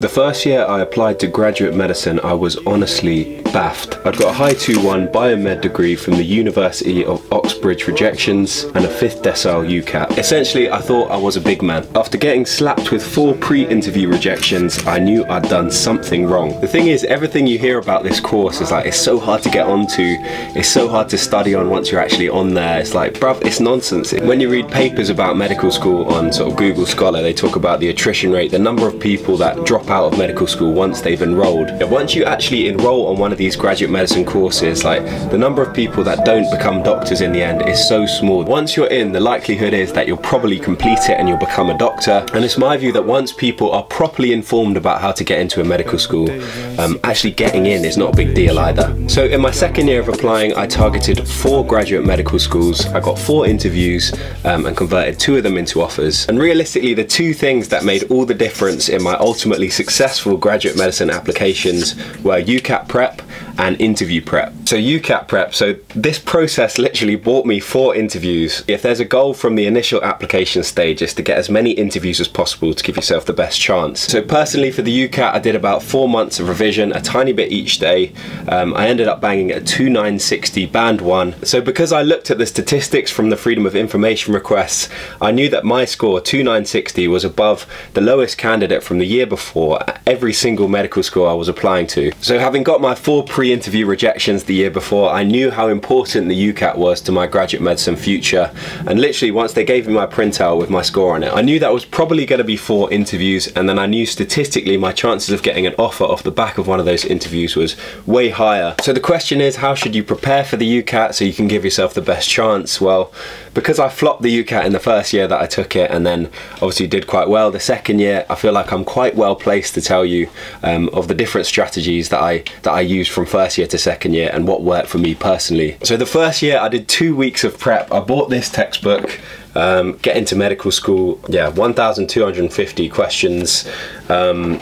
The first year I applied to graduate medicine, I was honestly baffed. I'd got a high 2-1 biomed degree from the University of Oxbridge rejections and a 5th decile UCAT. Essentially, I thought I was a big man. After getting slapped with four pre-interview rejections, I knew I'd done something wrong. The thing is, everything you hear about this course is like, it's so hard to get onto, it's so hard to study on once you're actually on there. It's like, bruv, it's nonsense. When you read papers about medical school on sort of Google Scholar, they talk about the attrition rate, the number of people that drop out of medical school once they've enrolled. Once you actually enroll on one of these graduate medicine courses, like the number of people that don't become doctors in the end is so small. Once you're in, the likelihood is that you'll probably complete it and you'll become a doctor. And it's my view that once people are properly informed about how to get into a medical school, um, actually getting in is not a big deal either. So in my second year of applying, I targeted four graduate medical schools. I got four interviews um, and converted two of them into offers. And realistically, the two things that made all the difference in my ultimately successful graduate medicine applications were UCAT prep and interview prep. So UCAT prep, so this process literally bought me four interviews. If there's a goal from the initial application stage is to get as many interviews as possible to give yourself the best chance. So personally for the UCAT, I did about four months of revision, a tiny bit each day. Um, I ended up banging a 2960 band one. So because I looked at the statistics from the Freedom of Information requests, I knew that my score 2960 was above the lowest candidate from the year before every single medical school I was applying to. So having got my four pre interview rejections the year before, I knew how important the UCAT was to my graduate medicine future. And literally, once they gave me my printout with my score on it, I knew that was probably going to be four interviews. And then I knew statistically my chances of getting an offer off the back of one of those interviews was way higher. So the question is, how should you prepare for the UCAT so you can give yourself the best chance? Well, because I flopped the UCAT in the first year that I took it and then obviously did quite well the second year, I feel like I'm quite well placed to tell you um, of the different strategies that I that I used from first year to second year and what worked for me personally. So the first year I did two weeks of prep. I bought this textbook um, get into medical school yeah 1250 questions um,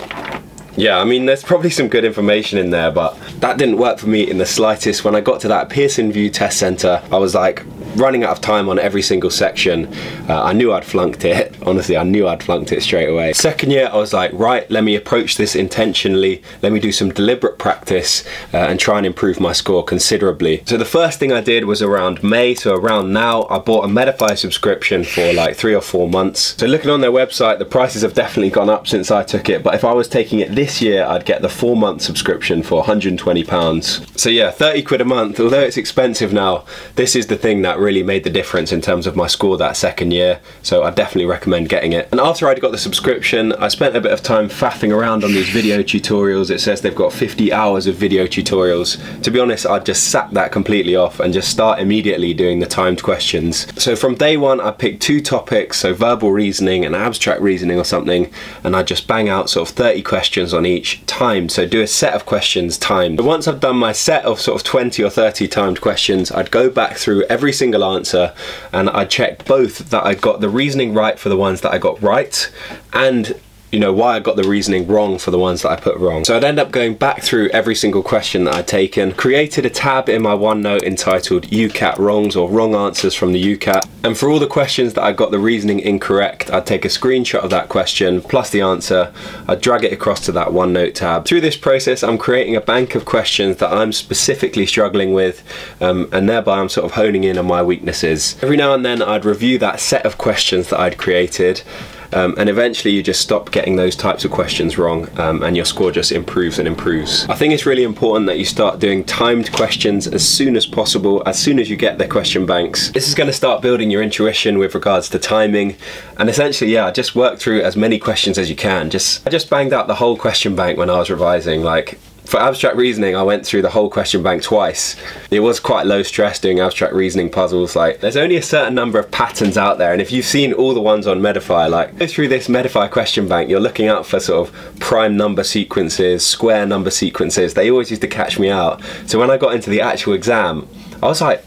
yeah, I mean, there's probably some good information in there, but that didn't work for me in the slightest. When I got to that Pearson VUE Test Centre, I was like, running out of time on every single section. Uh, I knew I'd flunked it. Honestly, I knew I'd flunked it straight away. Second year, I was like, right, let me approach this intentionally. Let me do some deliberate practice uh, and try and improve my score considerably. So the first thing I did was around May, so around now, I bought a Medify subscription for like three or four months. So looking on their website, the prices have definitely gone up since I took it, but if I was taking it this year, I'd get the four month subscription for 120 pounds. So yeah, 30 quid a month, although it's expensive now, this is the thing that really made the difference in terms of my score that second year. So I definitely recommend getting it. And after I'd got the subscription, I spent a bit of time faffing around on these video tutorials. It says they've got 50 hours of video tutorials. To be honest, I'd just sack that completely off and just start immediately doing the timed questions. So from day one, I picked two topics, so verbal reasoning and abstract reasoning or something, and I just bang out sort of 30 questions on each timed. So do a set of questions timed. But once I've done my set of sort of 20 or 30 timed questions, I'd go back through every single answer answer and I checked both that I got the reasoning right for the ones that I got right and you know, why I got the reasoning wrong for the ones that I put wrong. So I'd end up going back through every single question that I'd taken, created a tab in my OneNote entitled UCAT wrongs or wrong answers from the UCAT. And for all the questions that I got the reasoning incorrect, I'd take a screenshot of that question plus the answer, I'd drag it across to that OneNote tab. Through this process, I'm creating a bank of questions that I'm specifically struggling with, um, and thereby I'm sort of honing in on my weaknesses. Every now and then I'd review that set of questions that I'd created um, and eventually you just stop getting those types of questions wrong um, and your score just improves and improves. I think it's really important that you start doing timed questions as soon as possible, as soon as you get the question banks. This is going to start building your intuition with regards to timing and essentially yeah, just work through as many questions as you can. Just I just banged out the whole question bank when I was revising like for abstract reasoning, I went through the whole question bank twice. It was quite low stress doing abstract reasoning puzzles. Like, there's only a certain number of patterns out there, and if you've seen all the ones on Medify, like, go through this Medify question bank, you're looking out for sort of prime number sequences, square number sequences. They always used to catch me out. So when I got into the actual exam, I was like,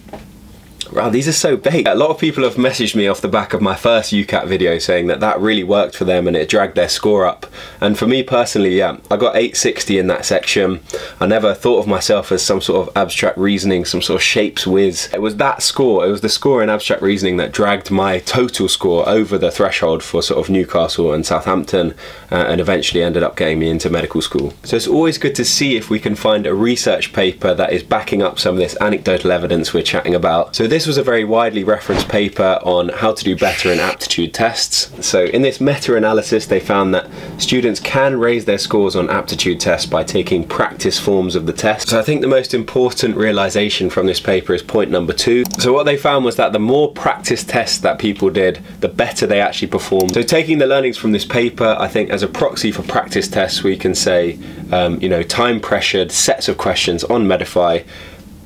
Wow, these are so big. A lot of people have messaged me off the back of my first UCAT video saying that that really worked for them and it dragged their score up. And for me personally, yeah, I got 860 in that section. I never thought of myself as some sort of abstract reasoning, some sort of shapes whiz. It was that score, it was the score in abstract reasoning that dragged my total score over the threshold for sort of Newcastle and Southampton uh, and eventually ended up getting me into medical school. So it's always good to see if we can find a research paper that is backing up some of this anecdotal evidence we're chatting about. So this was a very widely referenced paper on how to do better in aptitude tests. So in this meta-analysis they found that students can raise their scores on aptitude tests by taking practice forms of the test. So I think the most important realization from this paper is point number two. So what they found was that the more practice tests that people did, the better they actually performed. So taking the learnings from this paper, I think as a proxy for practice tests, we can say, um, you know, time pressured sets of questions on Medify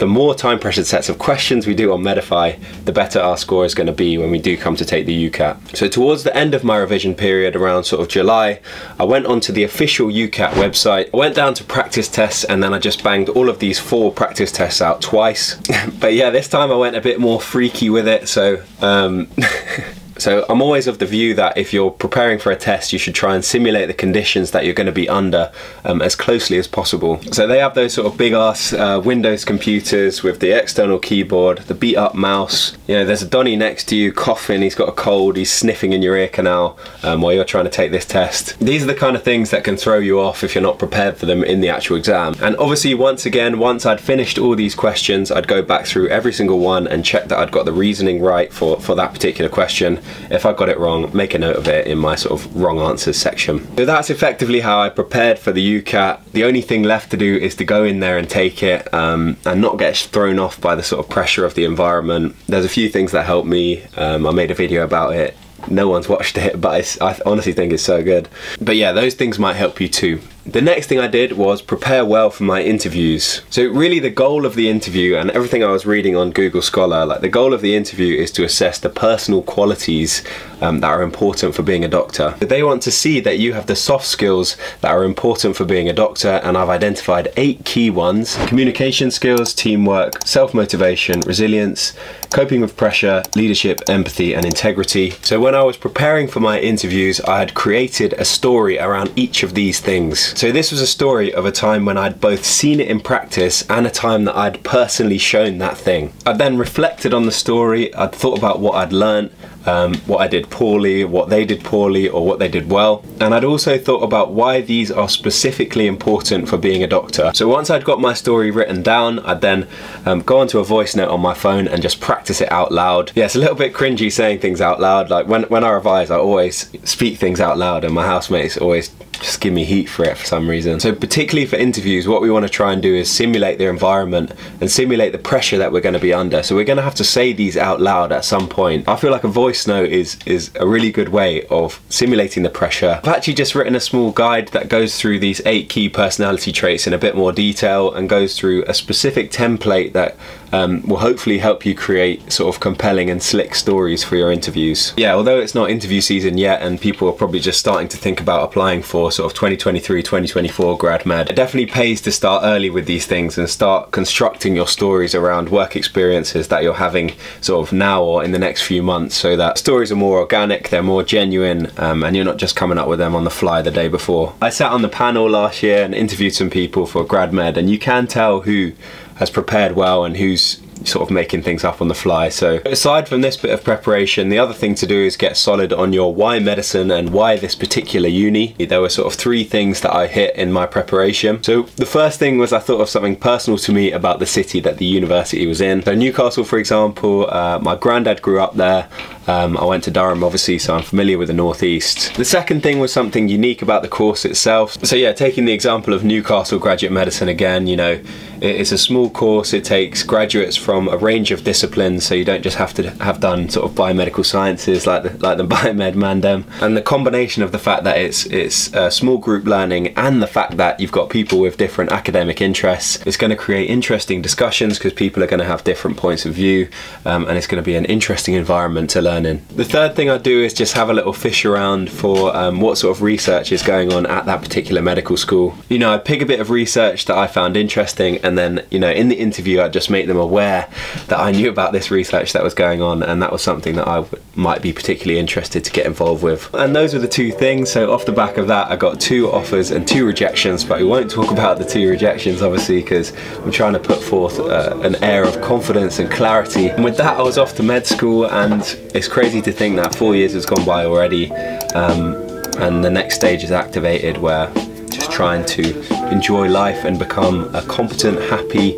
the more time pressured sets of questions we do on Medify, the better our score is going to be when we do come to take the UCAT. So towards the end of my revision period, around sort of July, I went onto the official UCAT website. I went down to practice tests and then I just banged all of these four practice tests out twice. but yeah, this time I went a bit more freaky with it. So um, So I'm always of the view that if you're preparing for a test, you should try and simulate the conditions that you're going to be under um, as closely as possible. So they have those sort of big ass uh, Windows computers with the external keyboard, the beat up mouse. You know, there's a Donny next to you coughing, he's got a cold, he's sniffing in your ear canal um, while you're trying to take this test. These are the kind of things that can throw you off if you're not prepared for them in the actual exam. And obviously, once again, once I'd finished all these questions, I'd go back through every single one and check that I'd got the reasoning right for, for that particular question if I got it wrong, make a note of it in my sort of wrong answers section. So that's effectively how I prepared for the UCAT. The only thing left to do is to go in there and take it um, and not get thrown off by the sort of pressure of the environment. There's a few things that helped me. Um, I made a video about it no one's watched it, but I honestly think it's so good. But yeah, those things might help you too. The next thing I did was prepare well for my interviews. So really the goal of the interview and everything I was reading on Google Scholar, like the goal of the interview is to assess the personal qualities um, that are important for being a doctor. They want to see that you have the soft skills that are important for being a doctor and I've identified eight key ones. Communication skills, teamwork, self-motivation, resilience, coping with pressure, leadership, empathy and integrity. So when I was preparing for my interviews, I had created a story around each of these things. So this was a story of a time when I'd both seen it in practice and a time that I'd personally shown that thing. I then reflected on the story, I'd thought about what I'd learned, um, what I did poorly, what they did poorly, or what they did well. And I'd also thought about why these are specifically important for being a doctor. So once I'd got my story written down, I'd then um, go onto a voice note on my phone and just practice it out loud. Yeah, it's a little bit cringy saying things out loud. Like when, when I revise, I always speak things out loud and my housemates always just give me heat for it for some reason. So particularly for interviews, what we want to try and do is simulate their environment and simulate the pressure that we're going to be under. So we're going to have to say these out loud at some point. I feel like a voice note is, is a really good way of simulating the pressure. I've actually just written a small guide that goes through these eight key personality traits in a bit more detail and goes through a specific template that um, will hopefully help you create sort of compelling and slick stories for your interviews. Yeah, although it's not interview season yet and people are probably just starting to think about applying for sort of 2023, 2024 grad med, it definitely pays to start early with these things and start constructing your stories around work experiences that you're having sort of now or in the next few months so that stories are more organic, they're more genuine, um, and you're not just coming up with them on the fly the day before. I sat on the panel last year and interviewed some people for grad med and you can tell who has prepared well and who's sort of making things up on the fly. So aside from this bit of preparation, the other thing to do is get solid on your why medicine and why this particular uni. There were sort of three things that I hit in my preparation. So the first thing was I thought of something personal to me about the city that the university was in. So Newcastle, for example, uh, my granddad grew up there. Um, I went to Durham obviously so I'm familiar with the northeast. The second thing was something unique about the course itself. So yeah, taking the example of Newcastle Graduate Medicine again, you know, it's a small course, it takes graduates from a range of disciplines so you don't just have to have done sort of biomedical sciences like the, like the Biomed Mandem. And the combination of the fact that it's, it's small group learning and the fact that you've got people with different academic interests, it's going to create interesting discussions because people are going to have different points of view um, and it's going to be an interesting environment to learn learning. The third thing I do is just have a little fish around for um, what sort of research is going on at that particular medical school. You know, I pick a bit of research that I found interesting and then, you know, in the interview I just make them aware that I knew about this research that was going on and that was something that I might be particularly interested to get involved with. And those were the two things. So off the back of that, I got two offers and two rejections, but we won't talk about the two rejections obviously because I'm trying to put forth uh, an air of confidence and clarity. And with that, I was off to med school and it's crazy to think that four years has gone by already um, and the next stage is activated where just trying to enjoy life and become a competent, happy,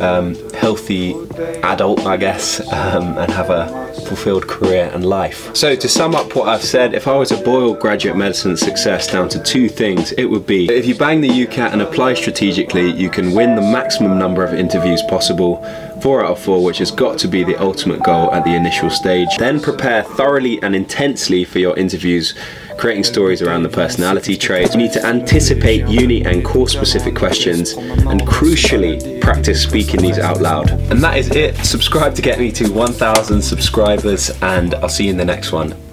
um, healthy adult, I guess, um, and have a fulfilled career and life. So to sum up what I've said, if I was to boil graduate medicine success down to two things, it would be if you bang the UCAT and apply strategically, you can win the maximum number of interviews possible, four out of four, which has got to be the ultimate goal at the initial stage. Then prepare thoroughly and intensely for your interviews creating stories around the personality traits. You need to anticipate uni and course specific questions and crucially practice speaking these out loud. And that is it. Subscribe to get me to 1000 subscribers and I'll see you in the next one.